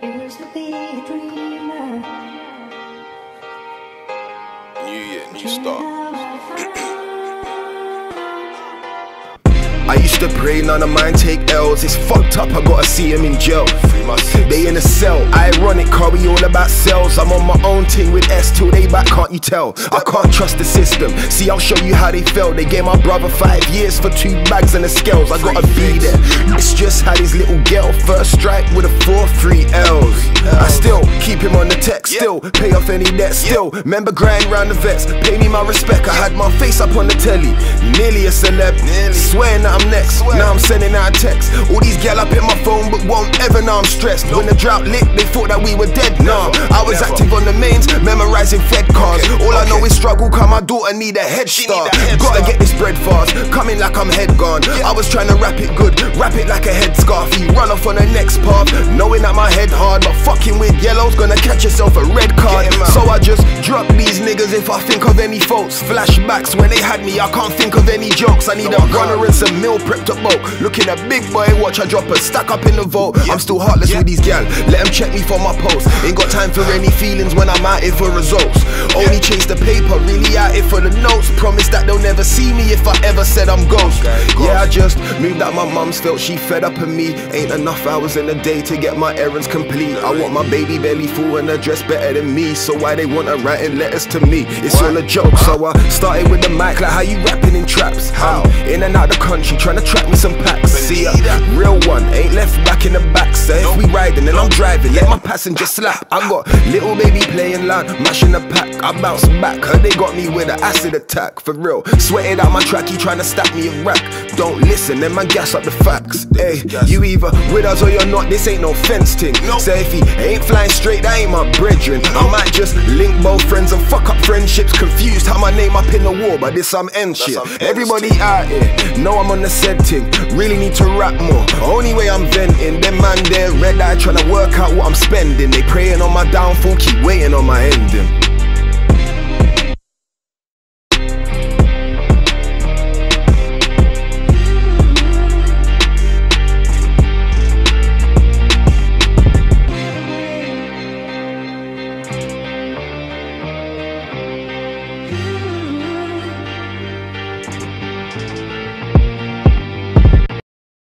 Used to be a dreamer. New year, new start. I used to pray none of mine take L's. It's fucked up, I gotta see him in jail. Free my six. They in a cell, ironic, car we all about cells. I'm on my own thing with S till they back, can't you tell? I can't trust the system. See, I'll show you how they felt. They gave my brother five years for two bags and the scales. I gotta be there. It's just how his little girl first strike with a him on the text, still pay off any debt, still remember grind round the vets. Pay me my respect. I had my face up on the telly, nearly a celeb. Swearing that I'm next. Now I'm sending out texts. All these gal up in my phone, but won't ever know I'm stressed. When the drought lit, they thought that we were dead. Nah, I was Never. active on the mains, memorizing Fed cards. Okay, All I know is struggle, cause my daughter need a head start. need a head Gotta start. get this bread fast, coming like I'm head gone. I was trying to rap it good, wrap it like a headscarf. You run off on the next path, knowing that my yellow's gonna catch yourself a red card. So I just drop these niggas if I think of any faults. Flashbacks when they had me, I can't think of any jokes. I need a runner and some meal prep to oh. bulk. Looking at big boy, watch I drop a stack up in the vault. I'm still heartless with these gal, let them check me for my post. Ain't got time for any feelings when I'm out here for results. Only chase the paper, really out here for the notes. Promise that they'll never see me if I ever said I'm ghost. Yeah, I just moved out my mum's felt she fed up of me. Ain't enough hours in a day to get my errands complete. I want my baby belly full and a dress better than me. So why they wanna writing letters to me? It's all a joke. So I started with the mic like how you rapping in traps. How? In and out the country trying to track me some packs. See ya, real one ain't left back in the back. So if we riding then I'm driving, let my passenger slap. I got little baby playing loud, mashing the pack. I bounce back, heard they got me with an acid attack for real. Sweating out my track, you trying to stack me a rack. Don't listen, then man gas up the facts. Hey, you either with us or you're not. This ain't no fence thing. Say if he ain't flying straight, that ain't my brethren. I might just link both friends and fuck up friendships. Confused how my name up in the war, but this some end shit. Everybody out here know I'm on the set thing. Really need to rap more. Only way I'm venting. Them man there red eye trying to work out what I'm spending. They praying on my downfall, keep waiting on my ending.